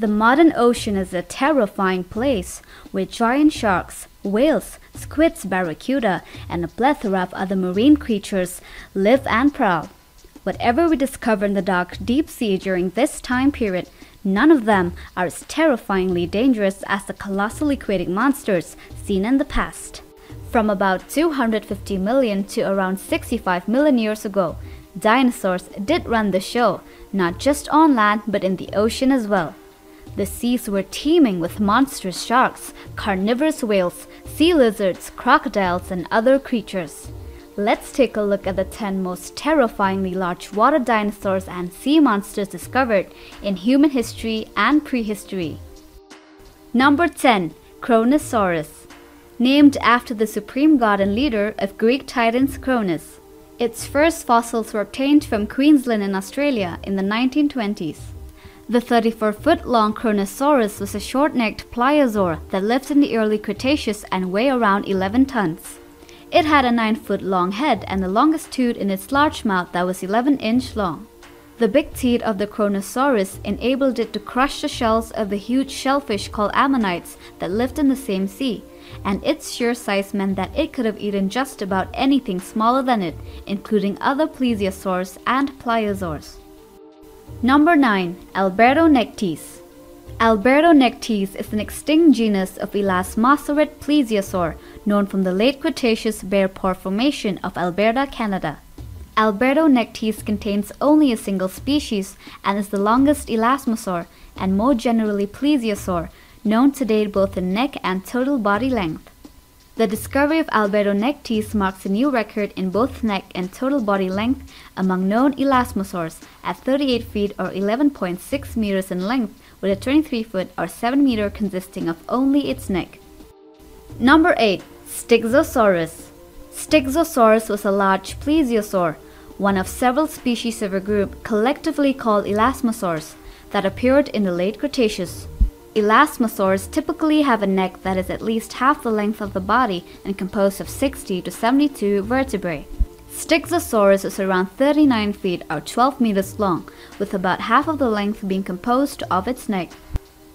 The modern ocean is a terrifying place where giant sharks, whales, squids, barracuda, and a plethora of other marine creatures live and prowl. Whatever we discover in the dark deep sea during this time period, none of them are as terrifyingly dangerous as the colossal aquatic monsters seen in the past. From about 250 million to around 65 million years ago, dinosaurs did run the show, not just on land but in the ocean as well. The seas were teeming with monstrous sharks, carnivorous whales, sea lizards, crocodiles, and other creatures. Let's take a look at the 10 most terrifyingly large water dinosaurs and sea monsters discovered in human history and prehistory. Number 10 Kronosaurus. Named after the supreme god and leader of Greek titans Kronos. Its first fossils were obtained from Queensland in Australia in the 1920s. The 34 foot long Kronosaurus was a short necked pliosaur that lived in the early Cretaceous and weighed around 11 tons. It had a 9 foot long head and the longest tooth in its large mouth that was 11 inch long. The big teeth of the Kronosaurus enabled it to crush the shells of the huge shellfish called ammonites that lived in the same sea, and its sheer size meant that it could have eaten just about anything smaller than it, including other plesiosaurs and pliosaurs. Number 9. Albertonectes Albertonectes is an extinct genus of elasmosaurid plesiosaur known from the late Cretaceous Bearpaw Formation of Alberta, Canada. Albertonectes contains only a single species and is the longest elasmosaur and more generally plesiosaur known to date both in neck and total body length. The discovery of Albertonectes marks a new record in both neck and total body length among known elasmosaurs at 38 feet or 11.6 meters in length with a 23 foot or 7 meter consisting of only its neck. Number 8. Styxosaurus Styxosaurus was a large plesiosaur, one of several species of a group collectively called elasmosaurs that appeared in the late Cretaceous. Elasmosaurs typically have a neck that is at least half the length of the body and composed of 60 to 72 vertebrae. Styxosaurus is around 39 feet or 12 meters long, with about half of the length being composed of its neck.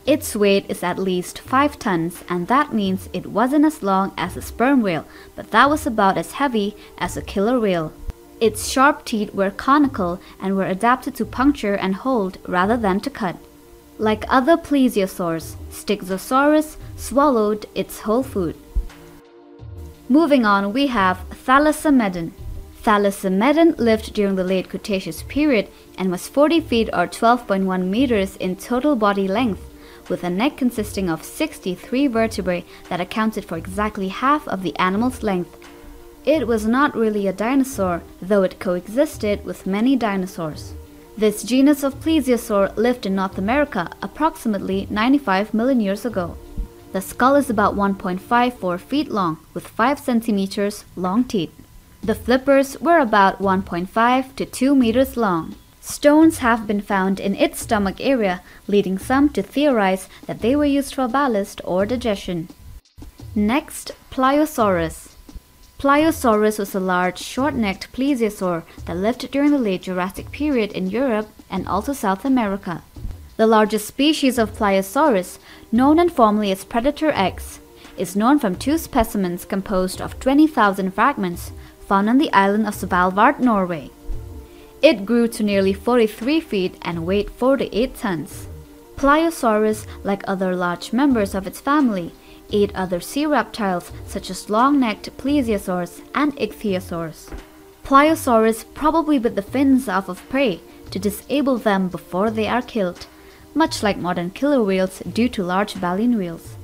Its weight is at least 5 tons, and that means it wasn't as long as a sperm whale, but that was about as heavy as a killer whale. Its sharp teeth were conical and were adapted to puncture and hold rather than to cut. Like other plesiosaurs, Styxosaurus swallowed its whole food. Moving on, we have Thalassomedon. Thalassomedon lived during the late Cretaceous period and was 40 feet or 12.1 meters in total body length, with a neck consisting of 63 vertebrae that accounted for exactly half of the animal's length. It was not really a dinosaur, though it coexisted with many dinosaurs. This genus of plesiosaur lived in North America approximately 95 million years ago. The skull is about 1.54 feet long with 5 centimeters long teeth. The flippers were about 1.5 to 2 meters long. Stones have been found in its stomach area, leading some to theorize that they were used for ballast or digestion. Next, Pliosaurus. Pliosaurus was a large, short-necked plesiosaur that lived during the late Jurassic period in Europe and also South America. The largest species of Pliosaurus, known informally as Predator X, is known from two specimens composed of 20,000 fragments found on the island of Svalbard, Norway. It grew to nearly 43 feet and weighed 48 tons. Pliosaurus, like other large members of its family, ate other sea reptiles such as long-necked plesiosaurs and ichthyosaurs. Pliosaurus probably bit the fins off of prey to disable them before they are killed, much like modern killer whales do to large baleen whales.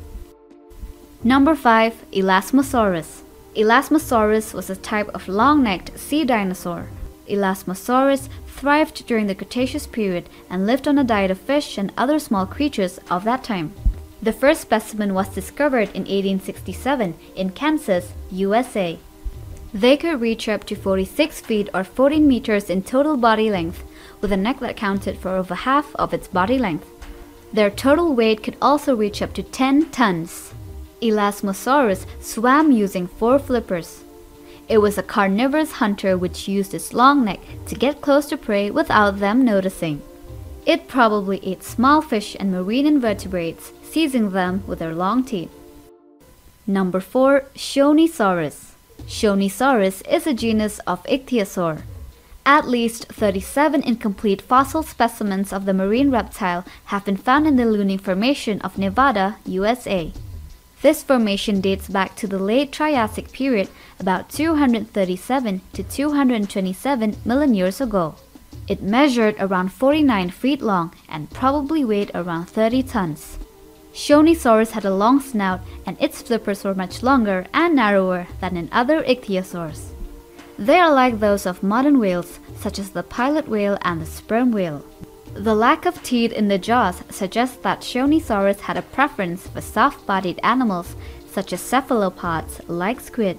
Number 5. Elasmosaurus Elasmosaurus was a type of long-necked sea dinosaur. Elasmosaurus thrived during the Cretaceous period and lived on a diet of fish and other small creatures of that time. The first specimen was discovered in 1867 in Kansas, USA. They could reach up to 46 feet or 14 meters in total body length, with a neck that counted for over half of its body length. Their total weight could also reach up to 10 tons. Elasmosaurus swam using four flippers. It was a carnivorous hunter which used its long neck to get close to prey without them noticing. It probably ate small fish and marine invertebrates, seizing them with their long teeth. Number 4. Shonisaurus Shonisaurus is a genus of ichthyosaur. At least 37 incomplete fossil specimens of the marine reptile have been found in the Luning Formation of Nevada, USA. This formation dates back to the late Triassic period, about 237 to 227 million years ago. It measured around 49 feet long and probably weighed around 30 tons. Shonisaurus had a long snout and its flippers were much longer and narrower than in other ichthyosaurs. They are like those of modern whales, such as the pilot whale and the sperm whale. The lack of teeth in the jaws suggests that Shonisaurus had a preference for soft-bodied animals, such as cephalopods like squid.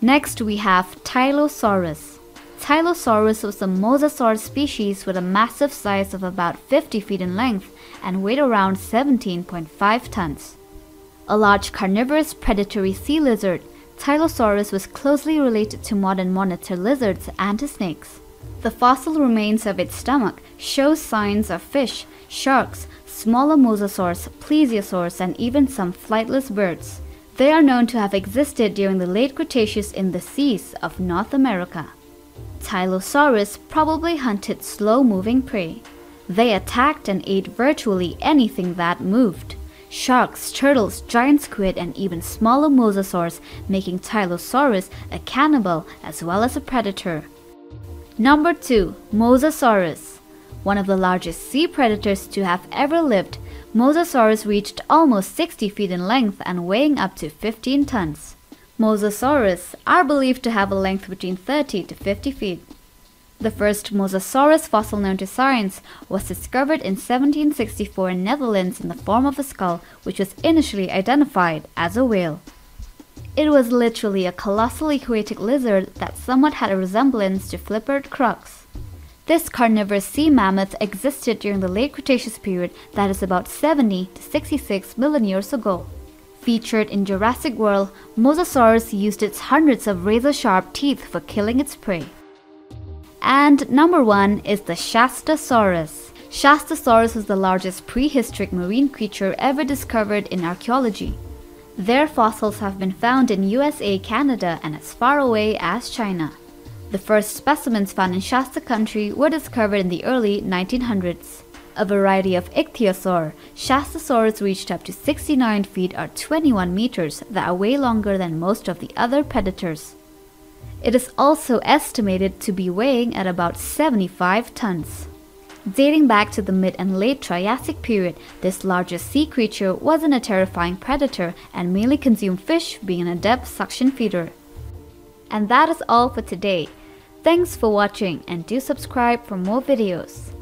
Next we have Tylosaurus. Tylosaurus was a mosasaur species with a massive size of about 50 feet in length and weighed around 17.5 tons. A large carnivorous predatory sea lizard, Tylosaurus was closely related to modern monitor lizards and to snakes. The fossil remains of its stomach show signs of fish, sharks, smaller mosasaurs, plesiosaurs, and even some flightless birds. They are known to have existed during the late Cretaceous in the seas of North America. Tylosaurus probably hunted slow-moving prey. They attacked and ate virtually anything that moved sharks, turtles, giant squid, and even smaller mosasaurs, making Tylosaurus a cannibal as well as a predator. Number 2. Mosasaurus One of the largest sea predators to have ever lived, Mosasaurus reached almost 60 feet in length and weighing up to 15 tons. Mosasaurus are believed to have a length between 30 to 50 feet. The first Mosasaurus fossil known to science was discovered in 1764 in the Netherlands in the form of a skull which was initially identified as a whale. It was literally a colossal aquatic lizard that somewhat had a resemblance to flippered crocs. This carnivorous sea mammoth existed during the late Cretaceous period that is about 70 to 66 million years ago. Featured in Jurassic World, Mosasaurus used its hundreds of razor-sharp teeth for killing its prey. And number one is the Shastasaurus. Shastasaurus is the largest prehistoric marine creature ever discovered in archaeology. Their fossils have been found in USA, Canada, and as far away as China. The first specimens found in Shasta country were discovered in the early 1900s. A variety of ichthyosaur, Shastasaurus reached up to 69 feet or 21 meters that are way longer than most of the other predators. It is also estimated to be weighing at about 75 tons. Dating back to the mid and late Triassic period, this largest sea creature wasn't a terrifying predator and mainly consumed fish, being an adept suction feeder. And that is all for today. Thanks for watching and do subscribe for more videos.